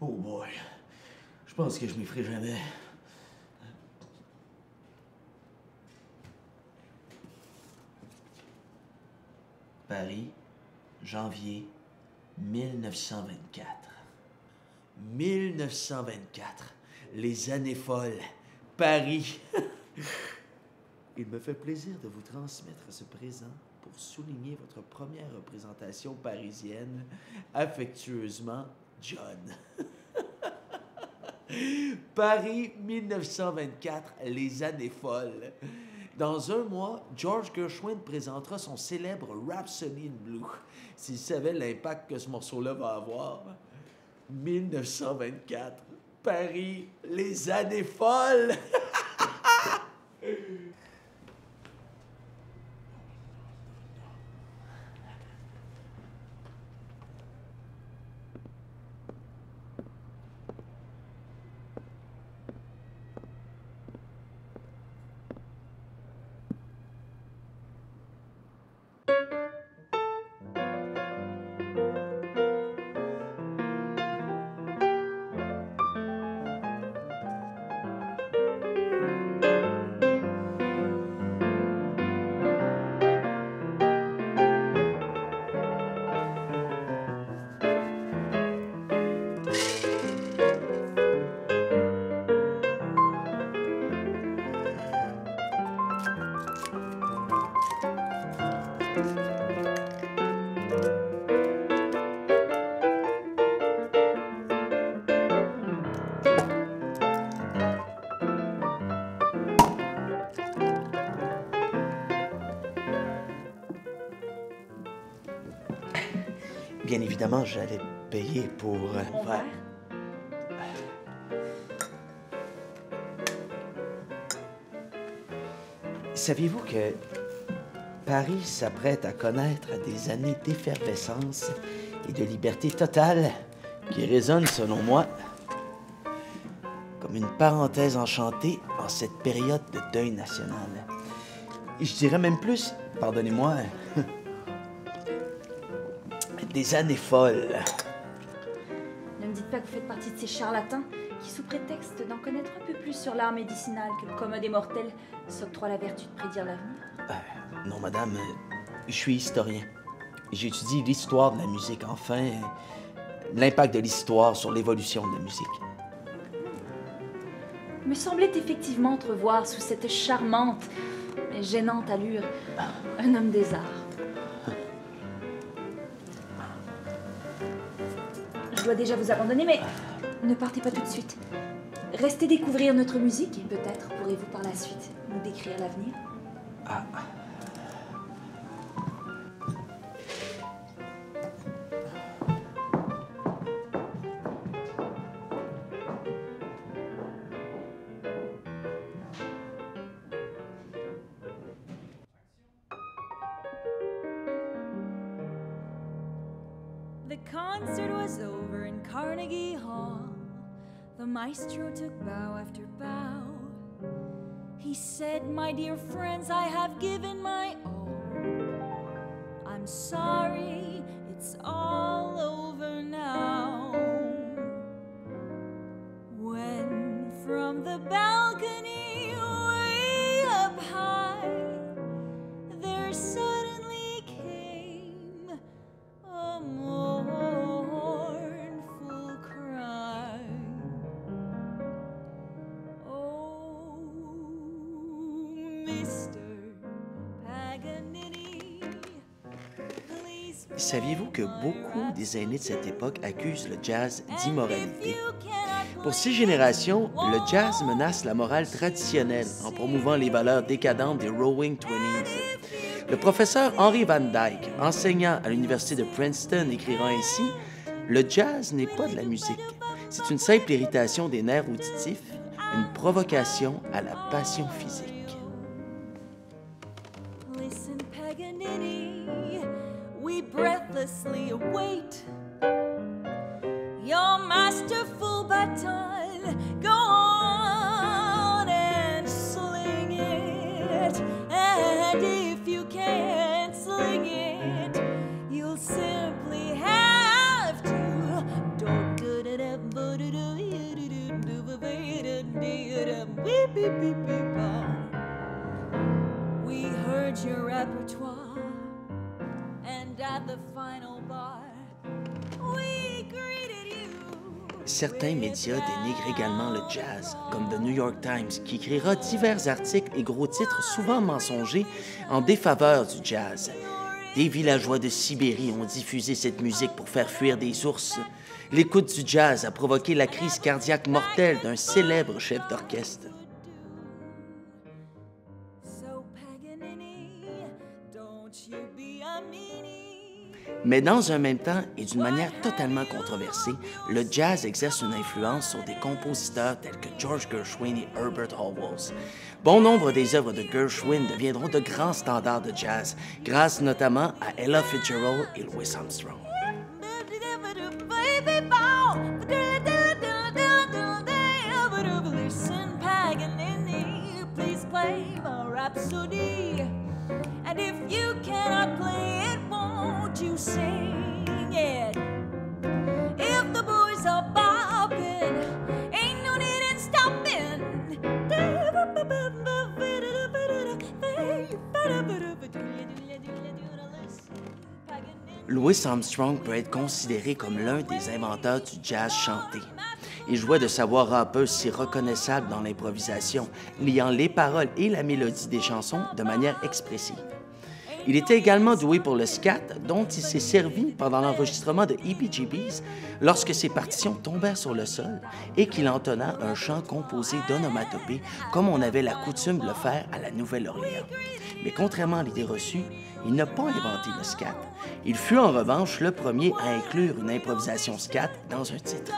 Oh boy. Je pense que je m'y ferai jamais. Paris, janvier 1924. 1924. Les années folles. Paris. Il me fait plaisir de vous transmettre ce présent pour souligner votre première représentation parisienne. Affectueusement, John. Paris 1924, les années folles. Dans un mois, George Gershwin présentera son célèbre Rhapsody in Blue. S'il savait l'impact que ce morceau-là va avoir. 1924, Paris, les années folles. Bien évidemment, j'allais payer pour. euh, Mon faire- verre? Saviez-vous que Paris s'apprête à connaître des années d'effervescence et de liberté totale qui résonnent, selon moi, comme une parenthèse enchantée en cette période de deuil national? Et je dirais même plus, pardonnez-moi, des années folles. Ne me dites pas que vous faites partie de ces charlatans qui, sous prétexte d'en connaître un peu plus sur l'art médicinal que le commun des mortels, s'octroient la vertu de prédire l'avenir. Euh, non, madame, euh, je suis historien. J'étudie l'histoire de la musique, enfin, euh, l'impact de l'histoire sur l'évolution de la musique. Il me semblait effectivement entrevoir sous cette charmante mais gênante allure un homme des arts. Je dois déjà vous abandonner, mais ne partez pas tout de suite. Restez découvrir notre musique et peut-être pourrez-vous par la suite nous décrire l'avenir. The concert was over in Carnegie Hall. The maestro took bow after bow. He said, My dear friends, I have given my all. I'm sorry, it's all over now. When from the balcony Saviez-vous que beaucoup des aînés de cette époque accusent le jazz d'immoralité? Pour six générations, le jazz menace la morale traditionnelle en promouvant les valeurs décadentes des Roaring Twenties. Le professeur Henry Van Dyke, enseignant à l'université de Princeton, écrira ainsi Le jazz n'est pas de la musique. C'est une simple irritation des nerfs auditifs, une provocation à la passion physique. anxiously await your masterful baton. Go on and sling it, and if you can't sling it, you'll simply have to. We heard your repertoire. Certains médias dénigrent également le jazz, comme The New York Times, qui écrira divers articles et gros titres souvent mensongers en défaveur du jazz. Des villageois de Sibérie ont diffusé cette musique pour faire fuir des ours. L'écoute du jazz a provoqué la crise cardiaque mortelle d'un célèbre chef d'orchestre. Mais dans un même temps et d'une manière totalement controversée, le jazz exerce une influence sur des compositeurs tels que George Gershwin et Herbert Howells. Bon nombre des œuvres de Gershwin deviendront de grands standards de jazz, grâce notamment à Ella Fitzgerald et Louis Armstrong. Louis Armstrong peut être considéré comme l'un des inventeurs du jazz chanté. Il jouait de sa voix rappeuse si reconnaissable dans l'improvisation, liant les paroles et la mélodie des chansons de manière expressive. Il était également doué pour le scat, dont il s'est servi pendant l'enregistrement de EBGBs lorsque ses partitions tombèrent sur le sol et qu'il entonna un chant composé d'onomatopées comme on avait la coutume de le faire à la Nouvelle-Orléans. Mais contrairement à l'idée reçue, il n'a pas inventé le scat. Il fut en revanche le premier à inclure une improvisation scat dans un titre.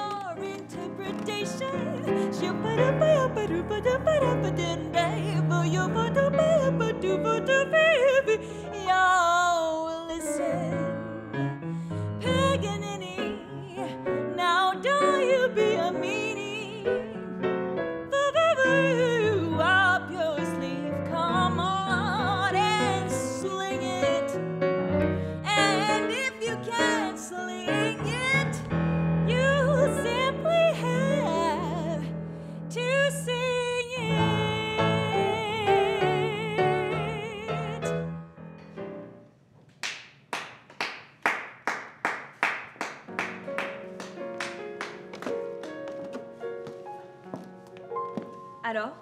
Alors,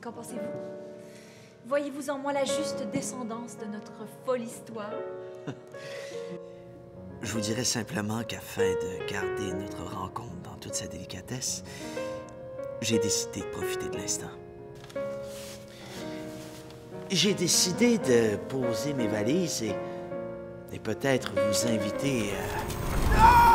qu'en pensez-vous? Voyez-vous en moi la juste descendance de notre folle histoire? Je vous dirais simplement qu'afin de garder notre rencontre dans toute sa délicatesse, j'ai décidé de profiter de l'instant. J'ai décidé de poser mes valises et, et peut-être vous inviter à...